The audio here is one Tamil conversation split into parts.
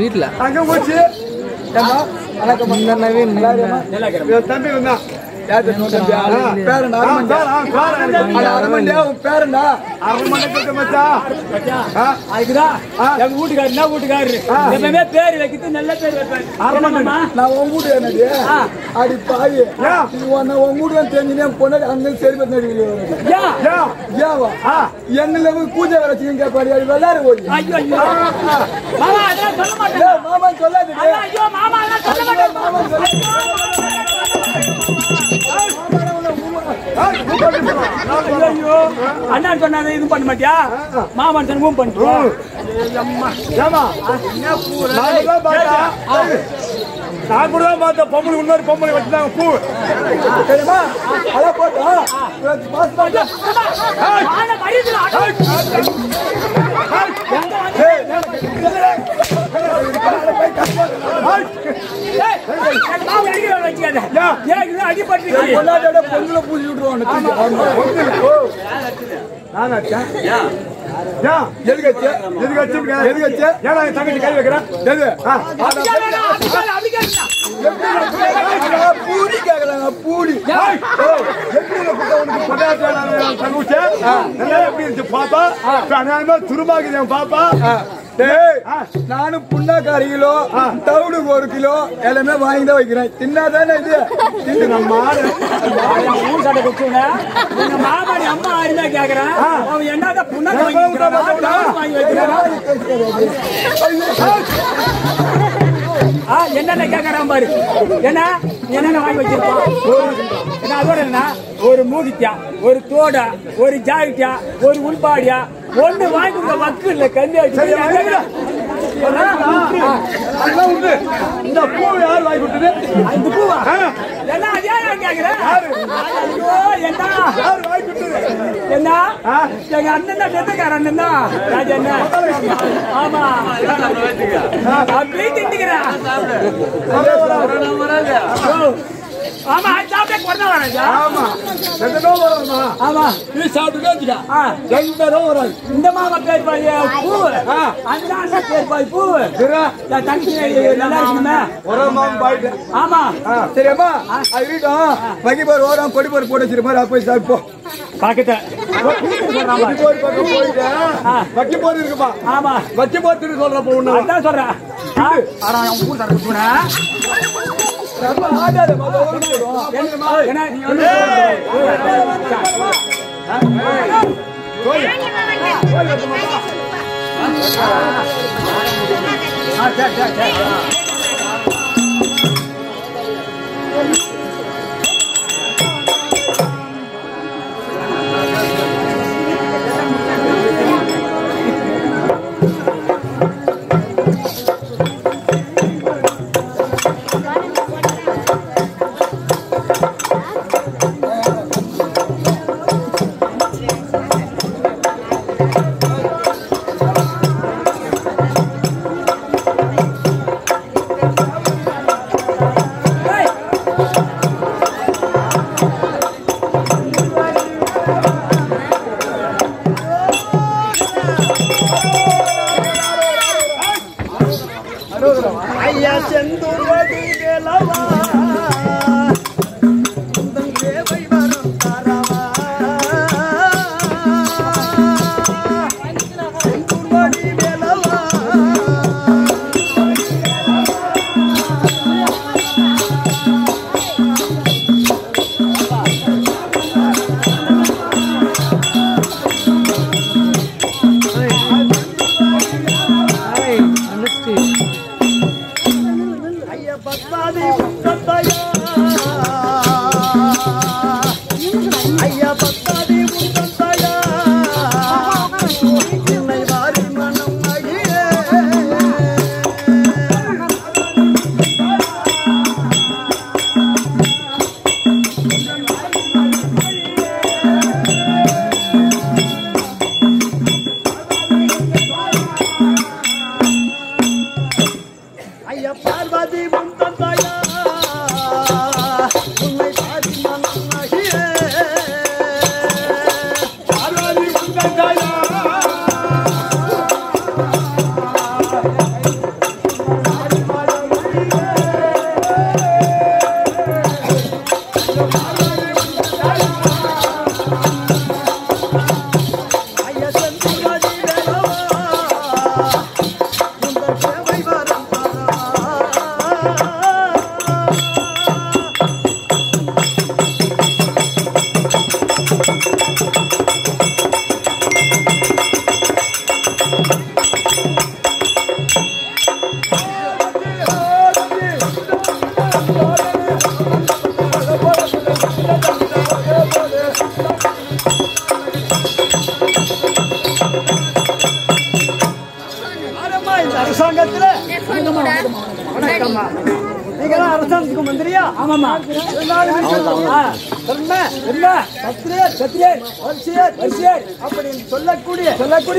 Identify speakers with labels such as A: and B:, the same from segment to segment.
A: வீட்டில்
B: தங்க போச்சு
A: நவீன்
B: தம்பி வந்தான்
C: பேரண்டா
B: அரை மணி மச்சான். ஆ,
D: அதுக்குதான். எங்க வீட்டுக்காரர் என்ன வீட்டுக்காரரு?
B: ஆ.
D: எப்பவுமே பேர் வைக்கிறது நல்ல பேர் வைப்பாரு?
C: நான் உன் வீட்டு என்னது அடி பாவி உன்னை உன் வீட்டு தெரிஞ்சுனே பொண்ணு அங்க சரி? ஏவா எண்ணில போய் பூஜை வர வச்சுக்கோங்க கேட்பாரு அது வெள்ளாரு போய்.
D: மாமா சொல்ல மாட்டேன்
C: மாமா சொல்லாது
D: மாமா.
C: சொல்லாது
D: அண்ணா சொன்னாத இது பண்ண மாட்டியா? மாமா சொன்ன பண்ணிட்டு
B: ஏம்மா? நான் கூட தான் பார்த்தேன். பொம்பளை இன்னொரு பொம்பளை வச்சுட்டாங்க. பூ.
C: தெரியுமா? அதான்
D: அடிபட்டு
C: பூஜை விட்டுருவான்
B: நான் அடிச்சேன். ஏன்?
C: எதுக்கு வச்சு
B: என் தங்கச்சி கை வைக்கிறேன்
C: எது
E: பூரி கேக்குறாங்க பூரி
C: எப்படி நல்லா இருந்துச்சு பாப்பா? இப்ப பாப்பா.
E: நானும் புண்ணாக்கு அரை கிலோ தவிடுக்கு ஒரு கிலோ எல்லாமே வாங்கி தான் வைக்கிறேன். தின்னாதானே இது?
C: இது
D: மாமாடி அம்மா அருமையா கேக்குறேன். அவன் என்னதான் புண்ணாக்கு வாங்கி வைக்கிறானா? என்னென்ன கேக்குறான் பாரு. என்ன? என்னென்ன வாங்கி வச்சிருப்பான்? என்ன அதோட என்ன ஒரு மூடித்தியா ஒரு தோடா ஒரு ஜாக்கெட்டியா ஒரு உள்பாடியா ஒண்ணு வாங்கி கொடுக்க வக்கு இல்ல
C: உண்டு. இந்த பூ யார் வாங்கி கொடுத்தது?
D: இந்த பூவா?
C: ஆ,
D: என்ன என்ன?
C: யார் வாங்கி கொடுத்தது?
D: என்ன? எங்க அண்ணன் தான் நெத்துக்கார அண்ணன் தான். ராஜா அண்ணன் ஆமா. அப்படியே திண்டுக்கிறேன் ஆமா சாப்பிட்டே
C: ஆமா. ரெண்டு வரோம்மா.
D: ஆமா.
C: நீ சாப்பிட்டுட்டே வச்சுக்க. ரெண்டு வராது.
D: இந்த மாமா பேர் பாய்
C: ஆ.
D: அந்த அண்ணன் பேர் பாய் நல்லா
C: ஒரே பாய்ட்டு.
D: ஆமா.
E: சரியாம்மா? அது இருக்கட்டும் வகி பாரு ஓரம் கொடி பாரு போட்டு வச்சிருப்பாரு. போய் சாப்பிப்போம்
C: போயிட்டு, வக்கிப்போர் இருக்குப்பா.
D: ஆமா.
C: வக்கிப்போர் திரு சொல்றப்ப.
D: அதான் சொல்றேன். ஆனா ஊர் போனேன்
E: ரொம்ப ஆடாத மொதல்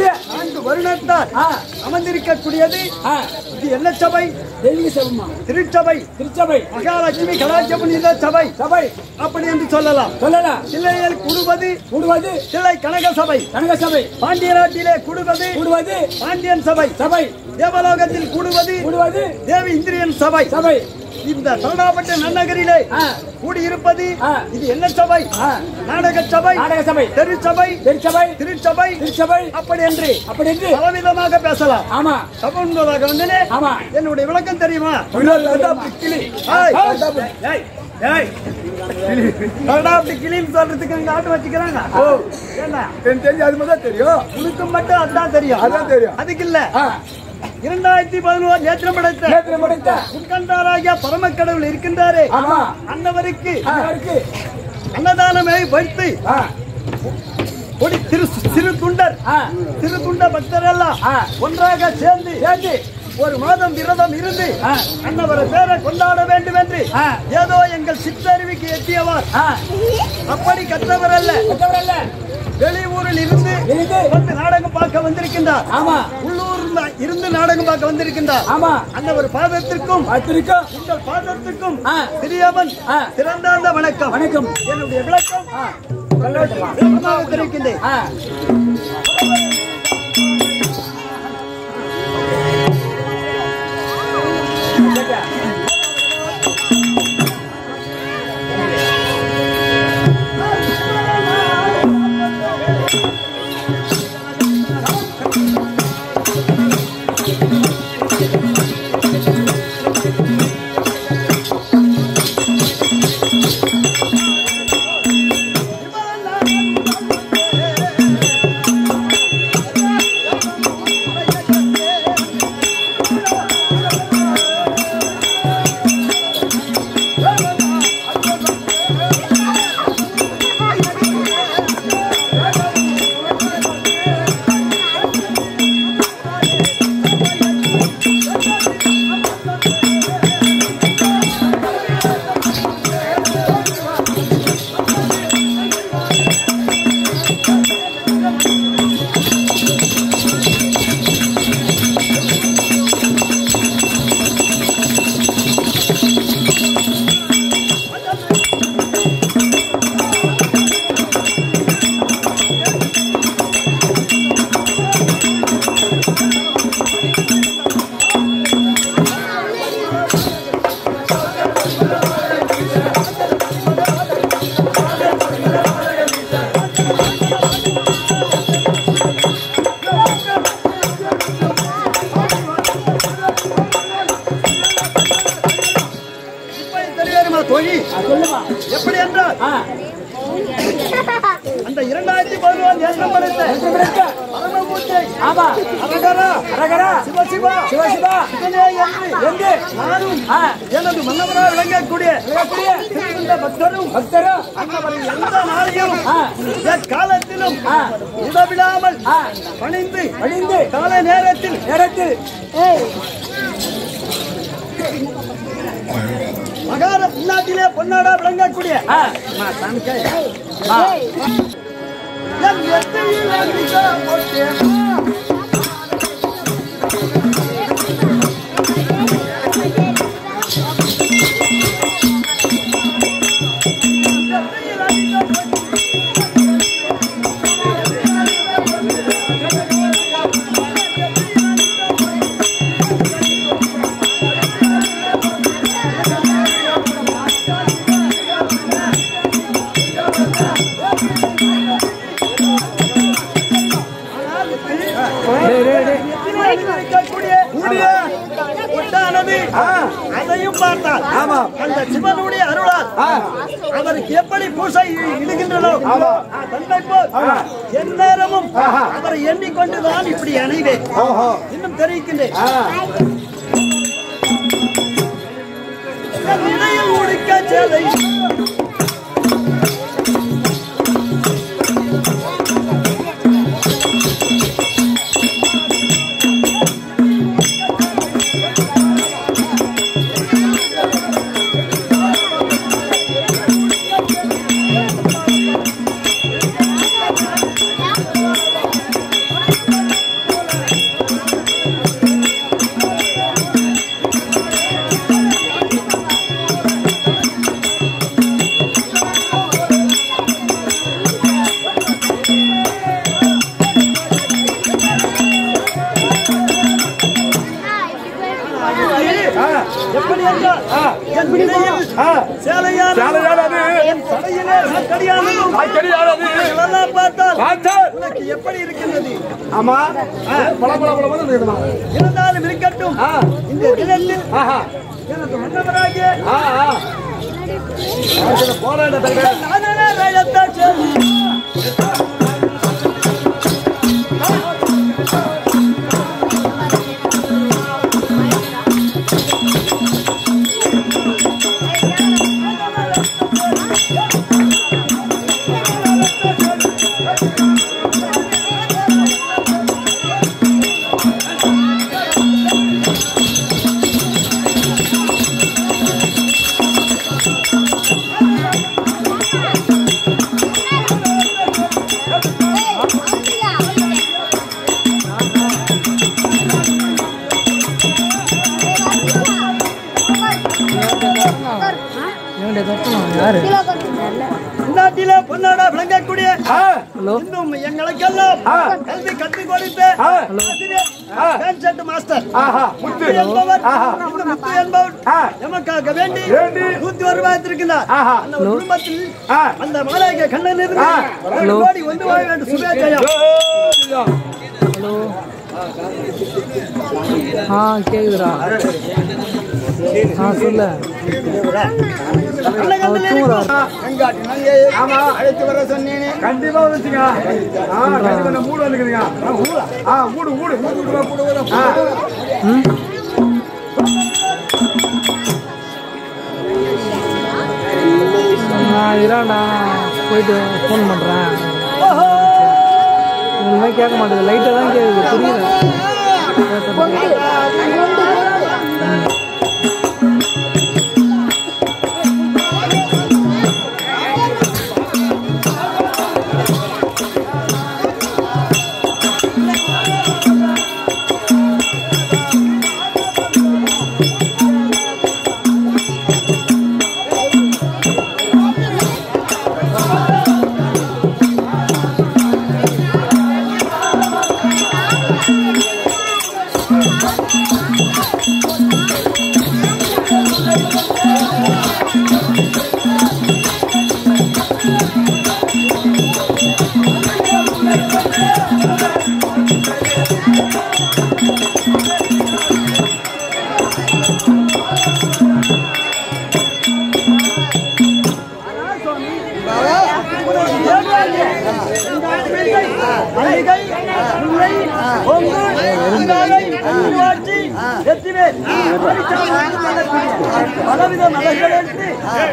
F: சொல்லக்கூடிய நான்கு வருடத்தால்
D: ஆ,
F: அமர்ந்திருக்கக்கூடியது இது என்ன சபை?
D: தெய்வீக சபைமா
F: திருச்சபை.
D: திருச்சபை.
F: மகாலட்சுமி கலாச்சபன் இந்த சபை.
D: சபை.
F: அப்படி என்று சொல்லலாம்.
D: சொல்லலாம்.
F: சில்லையில் கூடுவது
D: கூடுவது
F: சிலை கனக சபை.
D: கனக சபை.
F: பாண்டிய நாட்டிலே கூடுவது
D: கூடுவது
F: பாண்டியன் சபை.
D: சபை.
F: தேவலோகத்தில் கூடுவது
D: கூடுவது
F: தேவி இந்திரியன் சபை.
D: சபை.
E: இந்த சரணாப்பட்ட நன்னகரிலே. கூடியிருப்பது. இது என்ன சபை. நாடக சபை
D: நாடக சபை.
E: தெருச்சபை
D: திருச்சபை
E: திருச்சபை
D: திருச்சபை.
E: அப்படி என்று
D: அப்படி என்று
E: பலவிதமாக பேசலாம்.
D: ஆமா.
E: சபைன்றதாக வந்தனே
D: ஆமா.
E: என்னுடைய விளக்கம் தெரியுமா?
G: தெரியும்.
E: உனக்கு மட்டும் அதான் தெரியும்.
G: அதான் தெரியும்.
E: அதுக்கு இல்ல. இரண்டாயிரத்தி பதினோரு நேற்றம் படைத்த
D: நேற்று முடித்த
E: உட்கண்டாராகிய பரமக்கடவுள் இருக்கின்றாரே அன்னவருக்கு அன்னதானமே வைத்து. கொடி திரு சிறு துண்டர். சிறு துண்ட பக்தர் எல்லாம். ஒன்றாக சேர்ந்து
D: சேர்ந்து
E: ஒரு மாதம் விரதம் இருந்து. அன்னவரை பேரை கொண்டாட வேண்டும் என்று. ஏதோ எங்கள் சிற்றறிவுக்கு எட்டியவர். அப்படி கற்றவர் அல்ல. வெளியூரில் இருந்து. வந்து நாடகம் பார்க்க வந்திருக்கின்றார்
D: ஆமா
E: உள்ளூர்ல இருந்து நாடகம் பார்க்க வந்திருக்கின்றார்
D: ஆமா.
E: அன்னவர் பாதத்திற்கும்
D: பார்த்திருக்கோம்
E: உங்கள் பாதத்திற்கும். பெரியவன்
D: ஆ.
E: சிறந்தாந்த வணக்கம்.
D: வணக்கம்.
E: என்னுடைய விளக்கம்
D: ஆ. ஆ.
C: ഞാനേ
E: ഇവേ ഇന്നും
C: തെളിയിക്കണ്ടേ ആ போராட
E: ஆசிரியர் மாஸ்டர்
C: முத்து
E: என்பவர். இந்த முத்து என்பவர்
C: ஆ.
E: எமக்காக வேண்டி. நூத்தி ஒரு ரூபாய்
C: ஆஹா.
E: அந்த குடும்பத்தில். அந்த மாலாகிய கண்ணன் இருந்து கோடி வந்து வாழ வேண்டும். சுபேஜயம்
A: ஹலோ. ஆ கேக்குதுடா. ஆ சொல்லு.
G: அழைத்து வர சொன்னேனே
C: கண்டிப்பா வந்துச்சுங்க மூடு வந்துக்குதுங்க ஆ, மூடா? மூடு
A: இராண்டா போயிட்டு ஃபோன் பண்ணுறேன் ஒன்றுமே கேட்க மாட்டேங்குது. லைட்டாக தான் கேட்குது புரியல.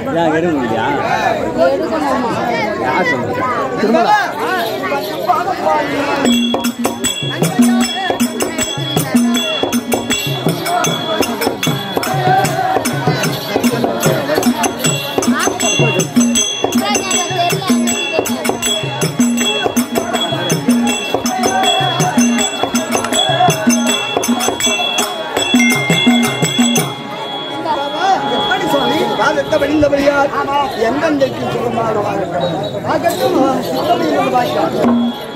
E: மலர்கள் எடுத்து திரும்ப வாதத்தை வழிந்தபடியால் எந்தெந்தைக்கு சுகமாக ஆகட்டும்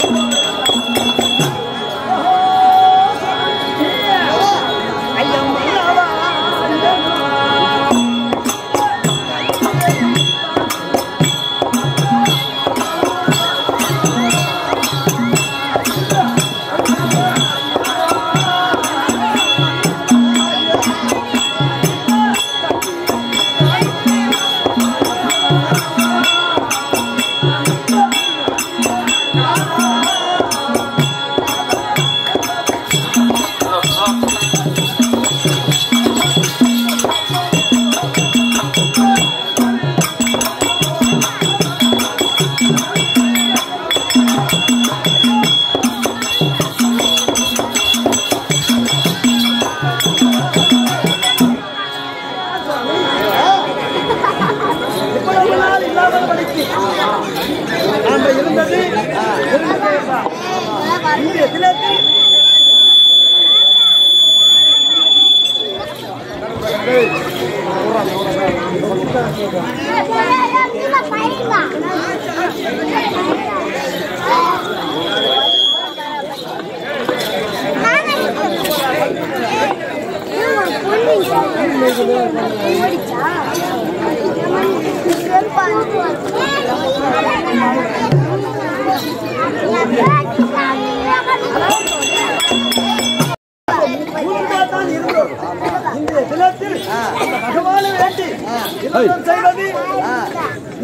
E: செய்வது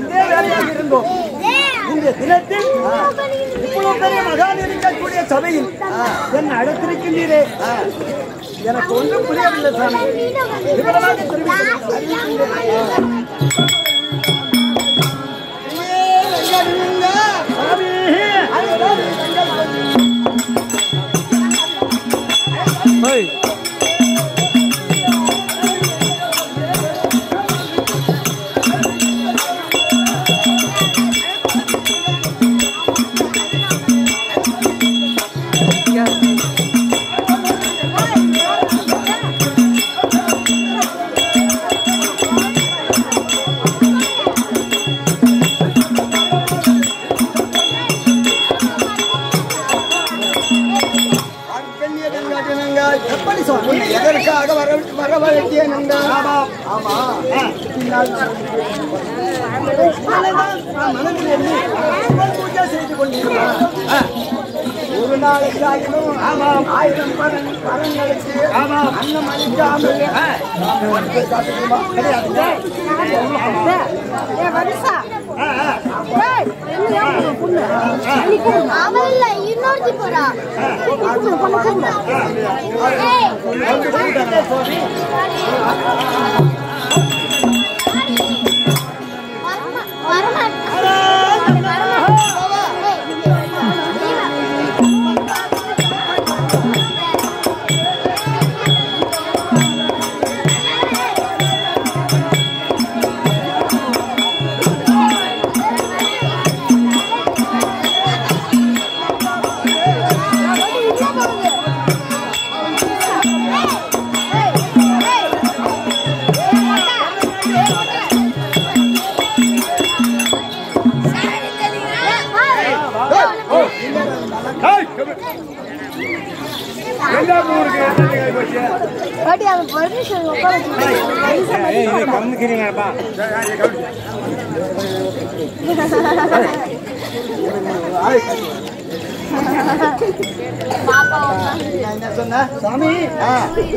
E: இதே வேலையாக இருந்தோம் இந்த தினத்தில் இவ்வளவு பெரிய மகான் இருக்கக்கூடிய சபையில் என்னை அழைத்திருக்கின்றீரே எனக்கு ஒன்றும் புரியவில்லை சாமி.
G: சொன்ன
E: சாமி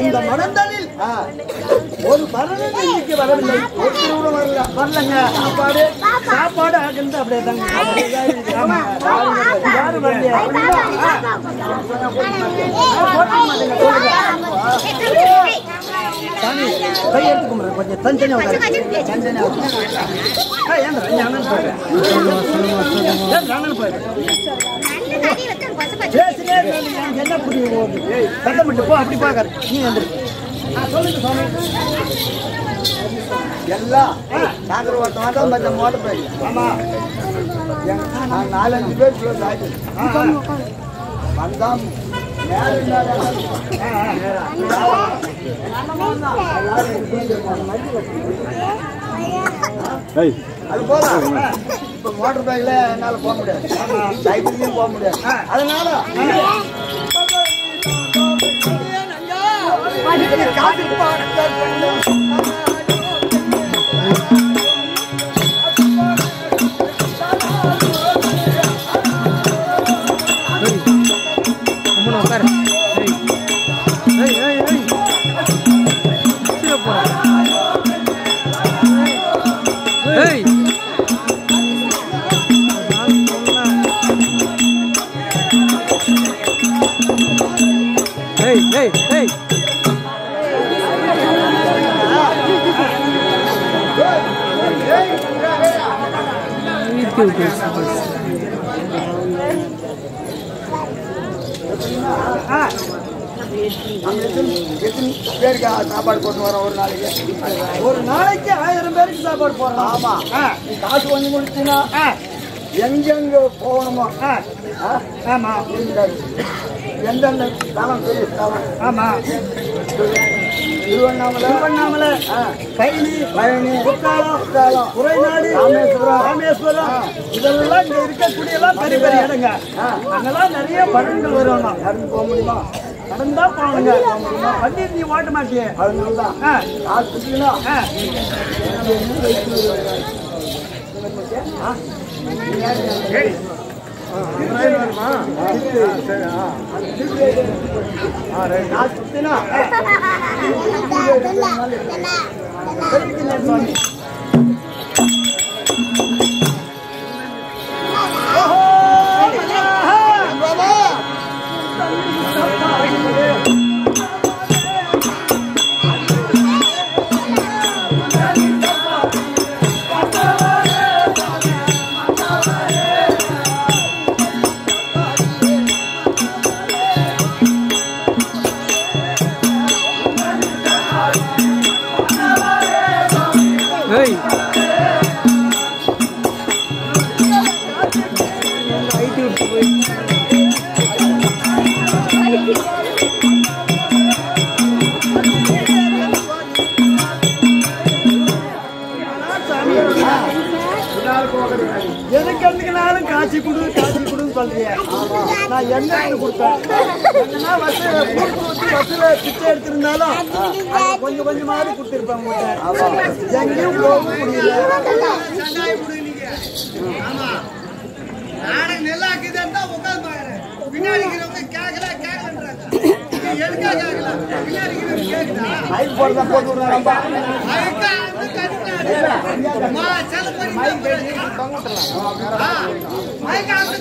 E: இந்த மணந்தலில் ஒரு பரணன் இன்னைக்கு வரவில்லை. ஒரு திருவிழா வரல. வரலங்க. சாப்பாடு சாப்பாடு ஆகுது. அப்படியே தாங்க. யாரும் வரலையா? சாமி கை கொஞ்சம் தனித்தனியா போயிடுறேன். போயிடுறேன். பேசினே எனக்கு என்ன புரியும் போகுது? சத்தம் போ அப்படி பார்க்காரு நீ வந்து சொல்லுங்க
G: எல்லாம் நாங்கள் மற்ற மோட்டர்
E: ஆமா
G: நான் நாலஞ்சு பேர் வந்தான் அது போதும். இப்ப மோட்டர் பைக்ல என்னால போக முடியாது. சைக்கிள்லயும் போக முடியாது. அதனால காசு
A: வீட்டு விட்டு
G: பேருக்கு சாப்பாடு போட்டு வரோம் ஒரு நாளைக்கு
E: ஒரு நாளைக்கு ஆயிரம் பேருக்கு சாப்பாடு போடலாம்.
G: ஆமா. காசு கொஞ்சம் கொடுத்தீங்கன்னா எங்கெங்க போகணுமோ?
E: ஆமா.
G: எந்தெந்த தலம் பெரிய தலம்
E: ஆமா.
G: திருவண்ணாமலை
E: திருவண்ணாமலை பழனி
G: பழனி
E: குற்றாலம்
G: குற்றாலம்,
E: உரைநாடு
G: ராமேஸ்வரம்.
E: ராமேஸ்வரம். இதெல்லாம் இங்க இருக்கக்கூடிய எல்லாம் பெரிய பெரிய இடங்க. அங்கெல்லாம் நிறைய பழங்கள் வருவாங்க.
G: நடந்து போக முடியுமா?
E: நடந்தா போவானுங்க வண்டி நீ ஓட்ட மாட்டியே.
G: அதனாலதான்.
E: ஆ,
G: காசு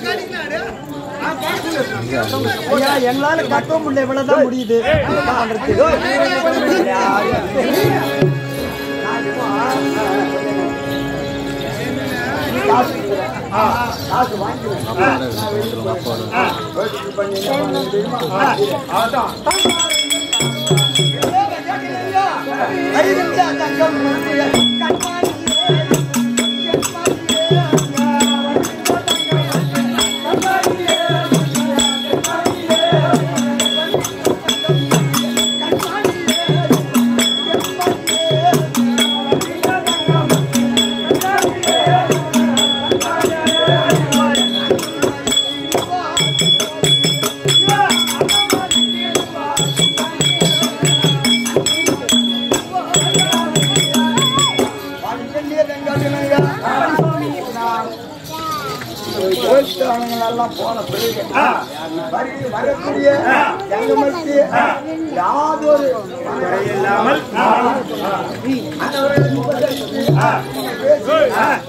H: கடிக்கிறாரு நான் படுத்து
E: ஐயா எங்களால கட்ட முடியல இவ்வளவுதான் முடியுது என்ன பண்றது?
G: அறிவித்த வரக்கூடிய எங்களுக்கு யாதொரு
C: இல்லாமல்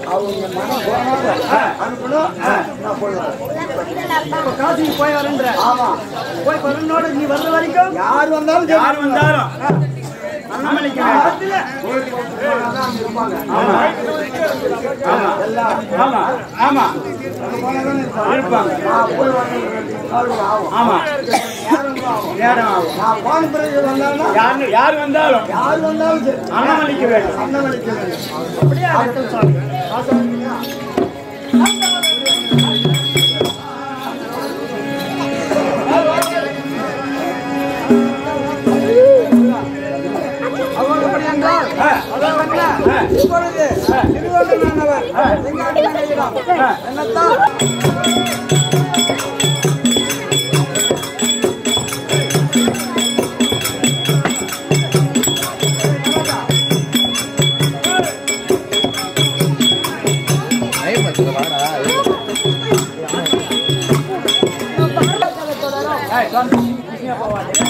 G: அவங்க மனம் அனுப்பணும். நான் போயிடுவேன்
E: இப்ப காசிக்கு போய் வரேன்ற
G: ஆமா.
E: போய் வரனோட நீ வர்ற வரைக்கும்
G: யார் வந்தாலும் சரி.
C: யார் வந்தாலும்.
E: காத்துல
C: ஆமா. ஆமா. இருப்பாங்க ஆமா. நேரம் ஆகும்
G: நான் போன பிறகு வந்தாலும்
C: யாரு யார் வந்தாலும்
G: யார் வந்தாலும் சரி
C: அன்னமளிக்க வேண்டும்
G: அன்னமளிக்க வேண்டும் அப்படியே சாமி.
E: இப்பொழுது திருவள்ளுவரானவர் எங்காட்டு நினைக்கிறார் என்னத்தான்
D: ஏய், வந்து, ஈஸியா போவாதே.